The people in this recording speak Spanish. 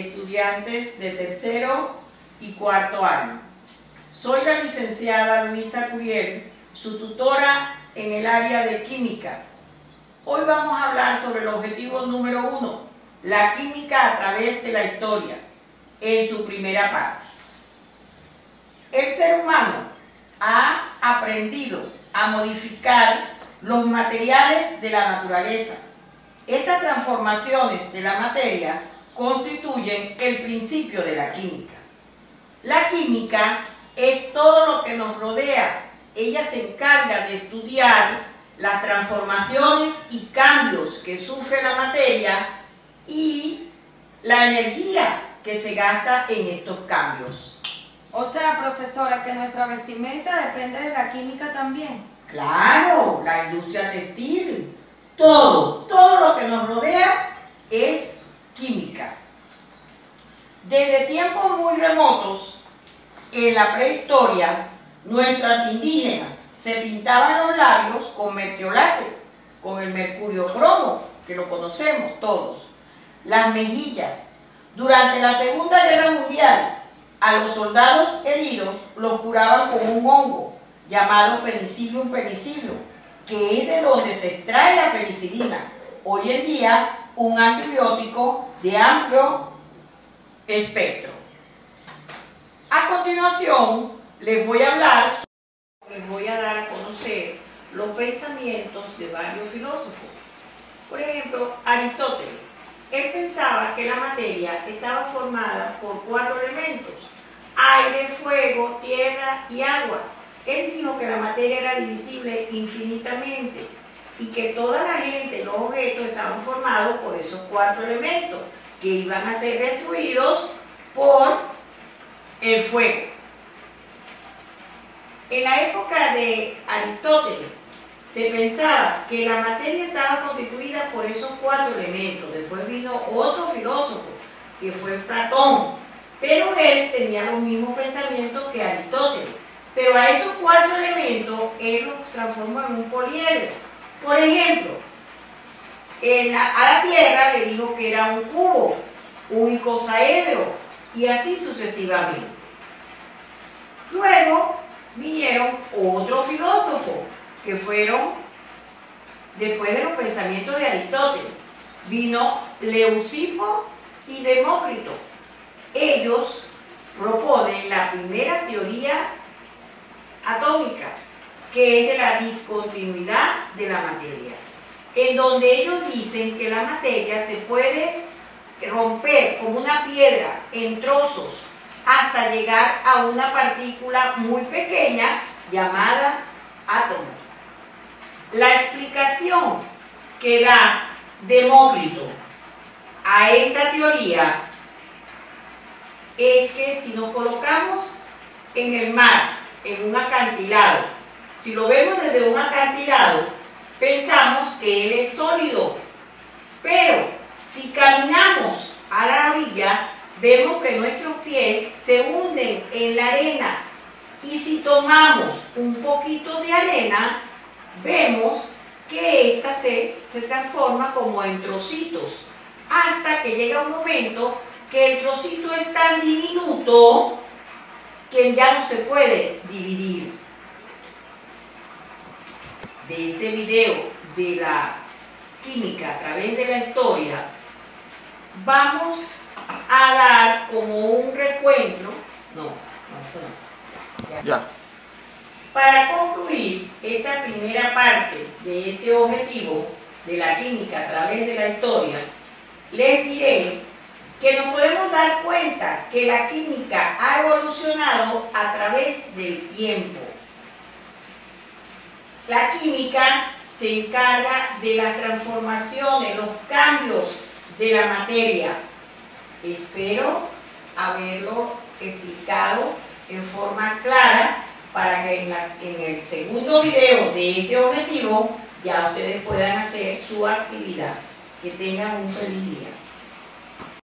estudiantes de tercero y cuarto año. Soy la licenciada Luisa Curiel, su tutora en el área de química. Hoy vamos a hablar sobre el objetivo número uno, la química a través de la historia, en su primera parte. El ser humano ha aprendido a modificar los materiales de la naturaleza. Estas transformaciones de la materia constituyen el principio de la química. La química es todo lo que nos rodea. Ella se encarga de estudiar las transformaciones y cambios que sufre la materia y la energía que se gasta en estos cambios. O sea, profesora, que nuestra vestimenta depende de la química también. Claro, la industria textil, todo, todo lo que nos rodea es química. Desde tiempos muy remotos, en la prehistoria, nuestras indígenas se pintaban los labios con mertiolate, con el mercurio cromo, que lo conocemos todos, las mejillas. Durante la Segunda Guerra Mundial, a los soldados heridos los curaban con un hongo llamado penicillium penicillium, que es de donde se extrae la penicilina. Hoy en día, un antibiótico de amplio espectro. Continuación, les voy a hablar, les voy a dar a conocer los pensamientos de varios filósofos. Por ejemplo, Aristóteles. Él pensaba que la materia estaba formada por cuatro elementos, aire, fuego, tierra y agua. Él dijo que la materia era divisible infinitamente y que toda la gente, los objetos estaban formados por esos cuatro elementos que iban a ser destruidos por el fuego. En la época de Aristóteles se pensaba que la materia estaba constituida por esos cuatro elementos. Después vino otro filósofo, que fue Platón, pero él tenía los mismos pensamientos que Aristóteles. Pero a esos cuatro elementos él los transformó en un poliedro. Por ejemplo, a la Tierra le dijo que era un cubo, un icosaedro, y así sucesivamente. Luego vinieron otros filósofos que fueron después de los pensamientos de Aristóteles. Vino Leucipo y Demócrito. Ellos proponen la primera teoría atómica, que es de la discontinuidad de la materia, en donde ellos dicen que la materia se puede romper como una piedra en trozos hasta llegar a una partícula muy pequeña llamada átomo. La explicación que da Demócrito a esta teoría es que si nos colocamos en el mar, en un acantilado, si lo vemos desde un acantilado, pensamos que él es sólido, pero si caminamos a la orilla, vemos que nuestros pies se hunden en la arena y si tomamos un poquito de arena, vemos que ésta se, se transforma como en trocitos, hasta que llega un momento que el trocito es tan diminuto que ya no se puede dividir. De este video de la química a través de la historia, vamos a dar como un recuento, no, no. Ya. Para concluir esta primera parte de este objetivo de la química a través de la historia, les diré que nos podemos dar cuenta que la química ha evolucionado a través del tiempo. La química se encarga de las transformaciones, los cambios de la materia. Espero haberlo explicado en forma clara para que en, en el segundo video de este objetivo ya ustedes puedan hacer su actividad. Que tengan un feliz día.